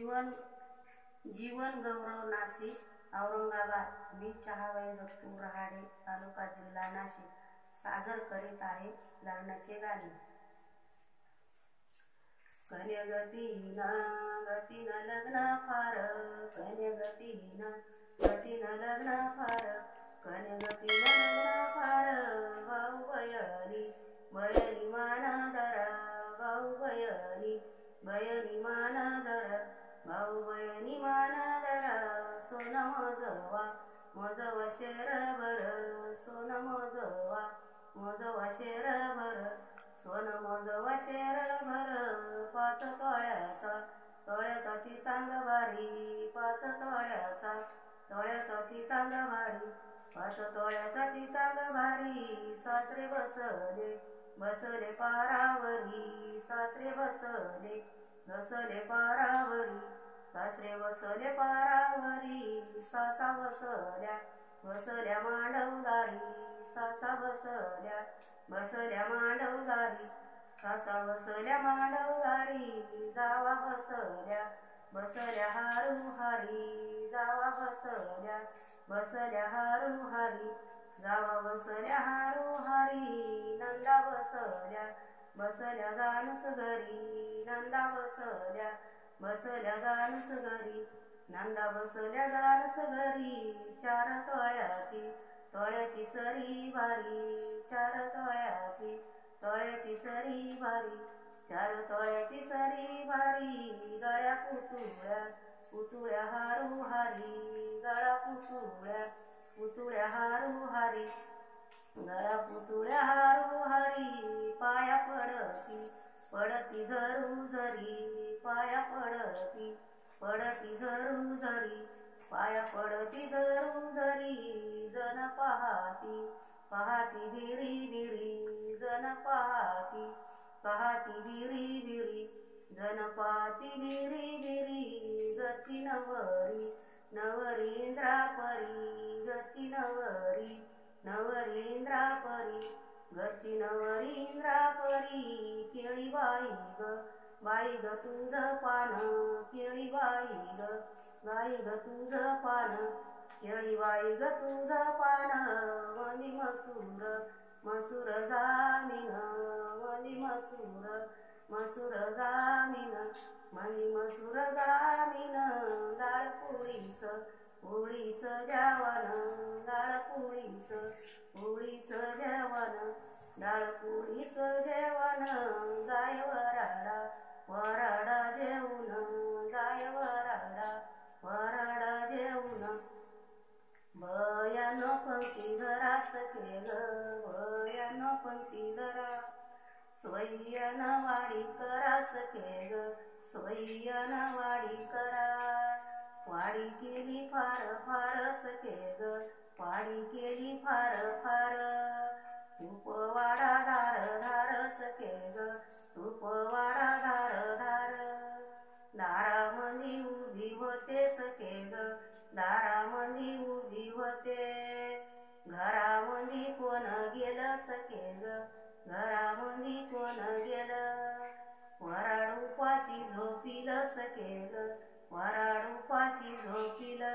जीवन जीवन गौरव नाशिक औरंगाबाद. मी चहाबाई दत्तू रहाडे तालुका जिल्हा नाशिक. सादर करीत आहे लग्नाचे गाणे. कन्यगतीन न लग्न फार घनगतीना गती न लग्न फार कन्यगतीन लग्न फार. भाऊ बयनी माना दरा भाऊ बयनी माना दरा. भाऊ बयनी मानदर सोन मोजवा मोजवा शेरभर सोन मोजवा मोजवा शेरभर सोन मोजवा शेरभर पाच तोळ्याचा तोळ्याचा चितांग भारी पाच तोळ्याचा तोळ्याचा चितांग भारी पाच तोळ्याचा चितांग भारी सासरे बसले बसले पारावरी सासरे बसले बसले पारावरी सासरे बसले पारावरी सासा बसल्या बसल्या मांडवदारी सासा बसल्या बसल्या मांडवदारी सासा बसल्या मांडवदारी जावा बसल्या बसल्या हारू हारी जावा बसल्या बसल्या हारू हारी जावा बसल्या हारू हारी नंदा बसल्या बसल्या गानस घरी नंदा बसल्या बसल्या गानस घरी नंदा बसल्या गानस घरी चार तोळ्याची तोळ्याची सरी भारी चार तोळ्याची तोळ्याची सरी भारी चार तोळ्याची सरी भारी गळ्या पुतुळ्या पुतुळ्या हारू हारी गळा पुतुळ्या पुतुळ्या हारू हारी नळा पुतुळ्या हारू हारी पाया पडती पडती झरू झरी पाया पडती पडती झरू झरी पाया पडती झरू झरी जन पाहाती पाहाती भिरी विरी जन पाहाती पाहाती भिरी विरी जन पाहती विरी विरी गती नवरी नवरी इंद्रापरी गती नवरी नवरींद्रापरी गती नवरींद्रापरी केळी बाई ग बाई ग तुझ पान केळी बाई ग बाई ग तुझ पान केळी बाई ग तुझ पान वली मसूर मसूर जामीन मनी मसूर मसूर जामीन मली मसूर जामीन. पोळीच जेवण डाळ पोळीच पोळीच जेवण डाळ पोळीच जेवण जाय वराडा वराडा जेवण जाय वराडा वराडा जेवण. बयानो पंक्ती घरास केलं बयानो पंक्ती घरा स्वय्यन वाडी करास केलं स्वय्यन वाडी करा वाडी केली फार फारस ग वाडी केली फार फार. तूप वाडा धार धारस ग तूप वाडा धार धार. दारामंदी उभी होते सकेग दारामंदी उभी होते. घरामंदी कोण गेलं सकेग घरामंदी कोण गेलं? वराड उपाशी झोपील सकेग वराड उपाशी झोपिला